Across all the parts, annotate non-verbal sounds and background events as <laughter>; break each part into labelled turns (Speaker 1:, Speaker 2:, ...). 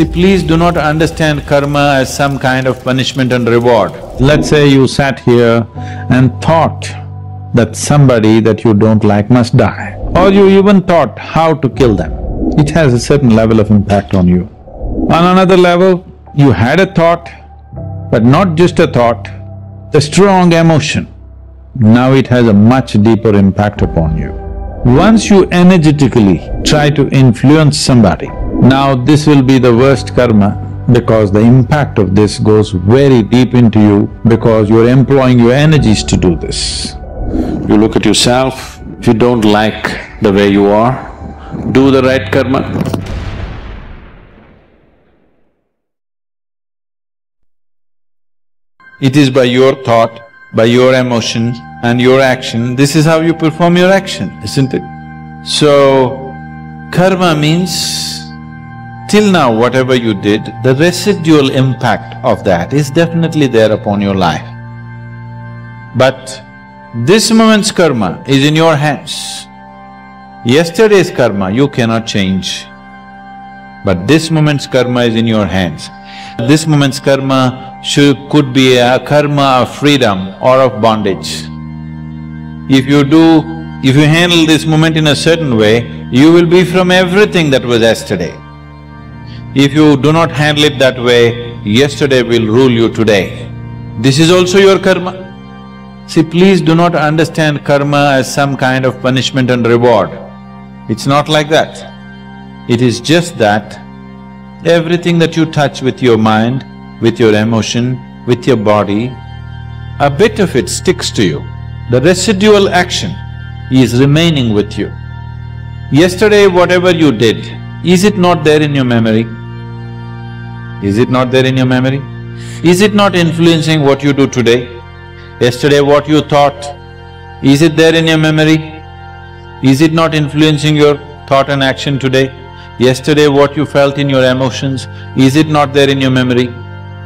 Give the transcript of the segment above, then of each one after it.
Speaker 1: See, please do not understand karma as some kind of punishment and reward. Let's say you sat here and thought that somebody that you don't like must die, or you even thought how to kill them. It has a certain level of impact on you. On another level, you had a thought, but not just a thought, a strong emotion. Now it has a much deeper impact upon you. Once you energetically try to influence somebody, now this will be the worst karma because the impact of this goes very deep into you because you're employing your energies to do this. You look at yourself, if you don't like the way you are, do the right karma. It is by your thought, by your emotion and your action, this is how you perform your action, isn't it? So, karma means till now whatever you did, the residual impact of that is definitely there upon your life. But this moment's karma is in your hands. Yesterday's karma you cannot change, but this moment's karma is in your hands. This moment's karma should… could be a karma of freedom or of bondage. If you do… if you handle this moment in a certain way, you will be from everything that was yesterday. If you do not handle it that way, yesterday will rule you today. This is also your karma. See, please do not understand karma as some kind of punishment and reward. It's not like that. It is just that everything that you touch with your mind, with your emotion, with your body, a bit of it sticks to you. The residual action is remaining with you. Yesterday, whatever you did, is it not there in your memory? Is it not there in your memory? Is it not influencing what you do today? Yesterday what you thought, is it there in your memory? Is it not influencing your thought and action today? Yesterday what you felt in your emotions, is it not there in your memory?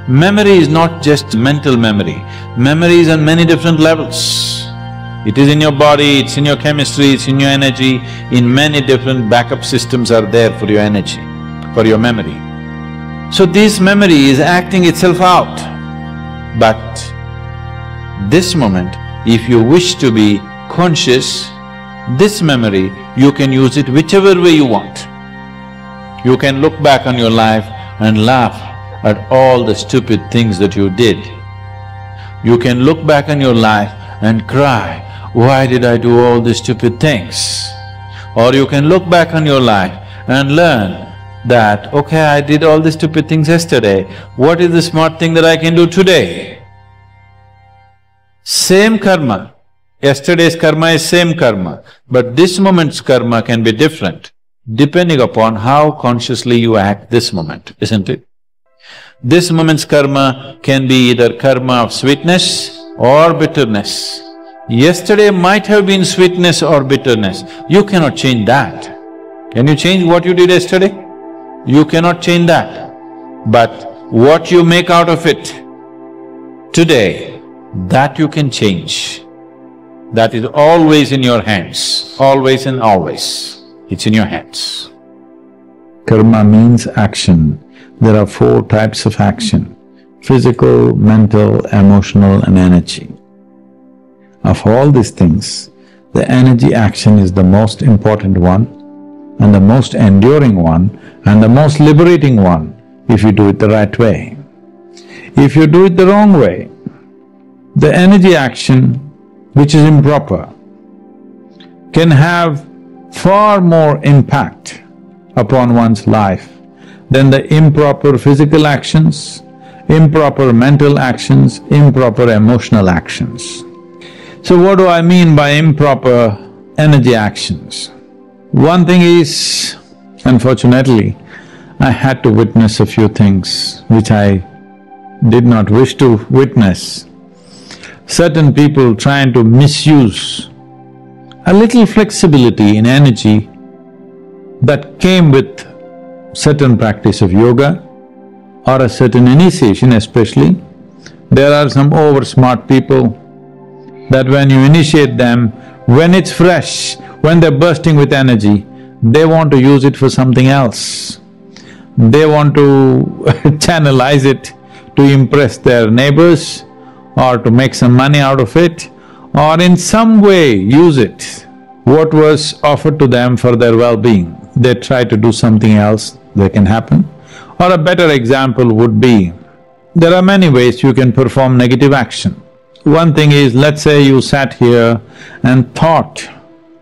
Speaker 1: Memory is not just mental memory, memory is on many different levels. It is in your body, it's in your chemistry, it's in your energy, in many different backup systems are there for your energy, for your memory. So this memory is acting itself out. But this moment, if you wish to be conscious, this memory, you can use it whichever way you want. You can look back on your life and laugh at all the stupid things that you did. You can look back on your life and cry, why did I do all these stupid things? Or you can look back on your life and learn that, okay, I did all these stupid things yesterday, what is the smart thing that I can do today? Same karma, yesterday's karma is same karma, but this moment's karma can be different depending upon how consciously you act this moment, isn't it? This moment's karma can be either karma of sweetness or bitterness. Yesterday might have been sweetness or bitterness, you cannot change that. Can you change what you did yesterday? You cannot change that. But what you make out of it today, that you can change. That is always in your hands, always and always. It's in your hands. Karma means action. There are four types of action physical, mental, emotional, and energy. Of all these things, the energy action is the most important one and the most enduring one and the most liberating one if you do it the right way. If you do it the wrong way, the energy action which is improper can have far more impact upon one's life than the improper physical actions, improper mental actions, improper emotional actions. So what do I mean by improper energy actions? One thing is, unfortunately, I had to witness a few things which I did not wish to witness. Certain people trying to misuse a little flexibility in energy that came with certain practice of yoga or a certain initiation especially. There are some over-smart people that when you initiate them, when it's fresh, when they're bursting with energy, they want to use it for something else. they want to <laughs> channelize it to impress their neighbors or to make some money out of it or in some way use it. What was offered to them for their well-being, they try to do something else that can happen. Or a better example would be, there are many ways you can perform negative action. One thing is, let's say you sat here and thought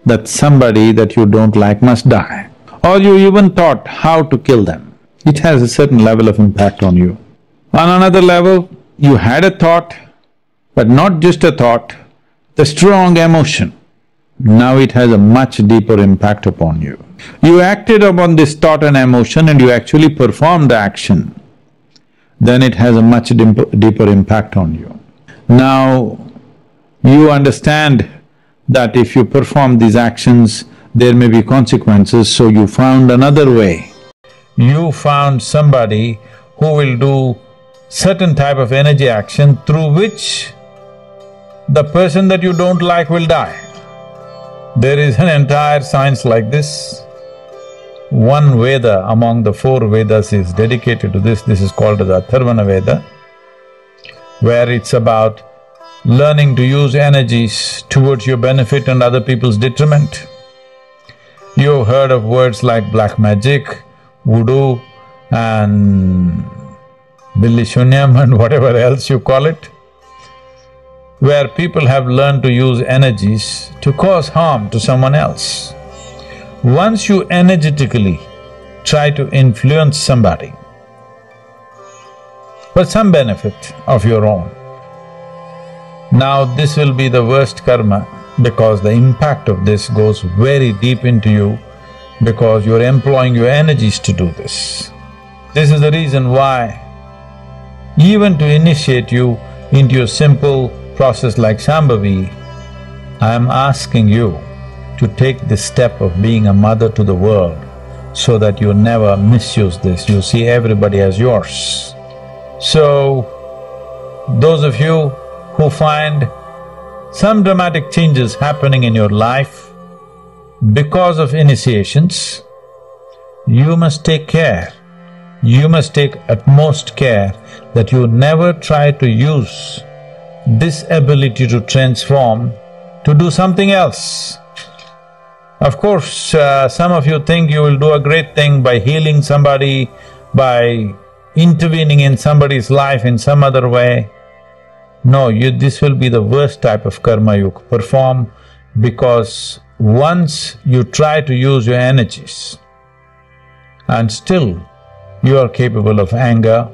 Speaker 1: that somebody that you don't like must die, or you even thought how to kill them. It has a certain level of impact on you. On another level, you had a thought, but not just a thought, the strong emotion. Now it has a much deeper impact upon you. You acted upon this thought and emotion and you actually performed the action then it has a much deeper impact on you. Now, you understand that if you perform these actions, there may be consequences, so you found another way. You found somebody who will do certain type of energy action through which the person that you don't like will die. There is an entire science like this. One Veda among the four Vedas is dedicated to this, this is called the Atharvana Veda, where it's about learning to use energies towards your benefit and other people's detriment. You've heard of words like black magic, voodoo and bilishunyam <laughs> and whatever else you call it, where people have learned to use energies to cause harm to someone else. Once you energetically try to influence somebody for some benefit of your own, now this will be the worst karma because the impact of this goes very deep into you because you're employing your energies to do this. This is the reason why even to initiate you into a simple process like Shambhavi, I am asking you to take this step of being a mother to the world so that you never misuse this, you see everybody as yours. So, those of you who find some dramatic changes happening in your life because of initiations, you must take care. You must take utmost care that you never try to use this ability to transform to do something else. Of course, uh, some of you think you will do a great thing by healing somebody, by intervening in somebody's life in some other way. No, you… this will be the worst type of karma you perform because once you try to use your energies and still you are capable of anger,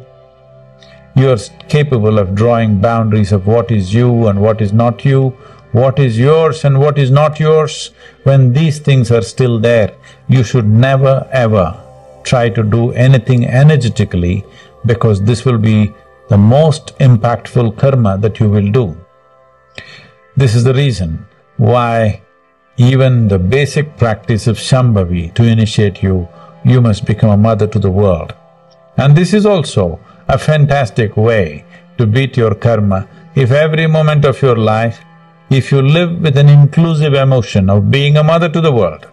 Speaker 1: you are capable of drawing boundaries of what is you and what is not you, what is yours and what is not yours, when these things are still there, you should never ever try to do anything energetically because this will be the most impactful karma that you will do. This is the reason why even the basic practice of Shambhavi to initiate you, you must become a mother to the world. And this is also a fantastic way to beat your karma if every moment of your life if you live with an inclusive emotion of being a mother to the world,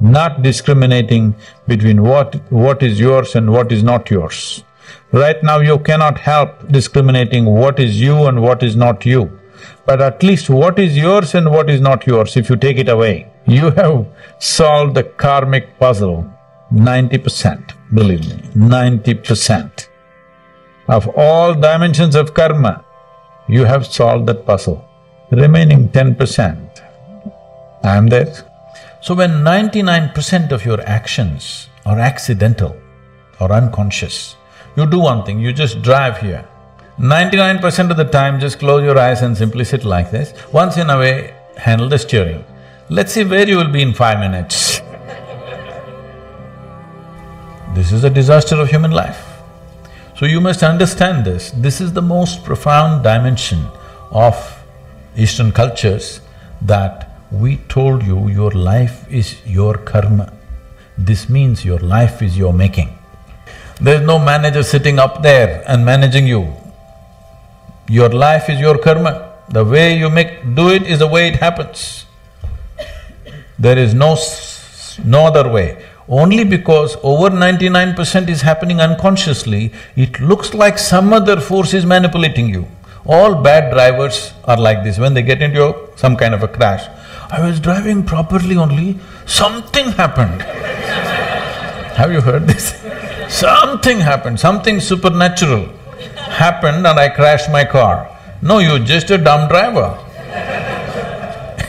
Speaker 1: not discriminating between what… what is yours and what is not yours. Right now you cannot help discriminating what is you and what is not you, but at least what is yours and what is not yours, if you take it away, you have solved the karmic puzzle ninety percent, believe me, ninety percent. Of all dimensions of karma, you have solved that puzzle remaining ten percent, I am there. So when ninety-nine percent of your actions are accidental or unconscious, you do one thing, you just drive here. Ninety-nine percent of the time, just close your eyes and simply sit like this. Once in a way, handle the steering. Let's see where you will be in five minutes. <laughs> this is a disaster of human life. So you must understand this, this is the most profound dimension of Eastern cultures that we told you your life is your karma. This means your life is your making. There's no manager sitting up there and managing you. Your life is your karma. The way you make… do it is the way it happens. There is no… no other way. only because over ninety-nine percent is happening unconsciously, it looks like some other force is manipulating you. All bad drivers are like this, when they get into some kind of a crash. I was driving properly only, something happened. <laughs> Have you heard this? Something happened, something supernatural happened and I crashed my car. No, you're just a dumb driver. <laughs>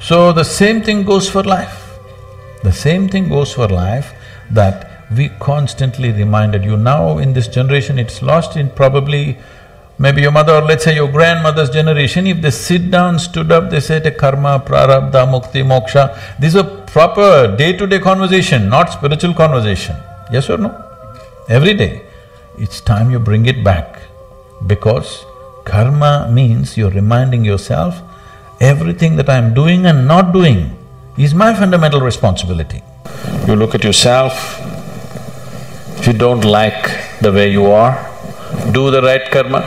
Speaker 1: so the same thing goes for life. The same thing goes for life that we constantly reminded you. Now in this generation, it's lost in probably maybe your mother or let's say your grandmother's generation, if they sit down, stood up, they said a karma, prarabdha, mukti, moksha, these are proper day-to-day conversation, not spiritual conversation. Yes or no? Every day. It's time you bring it back because karma means you're reminding yourself everything that I'm doing and not doing is my fundamental responsibility. You look at yourself, if you don't like the way you are, do the right karma,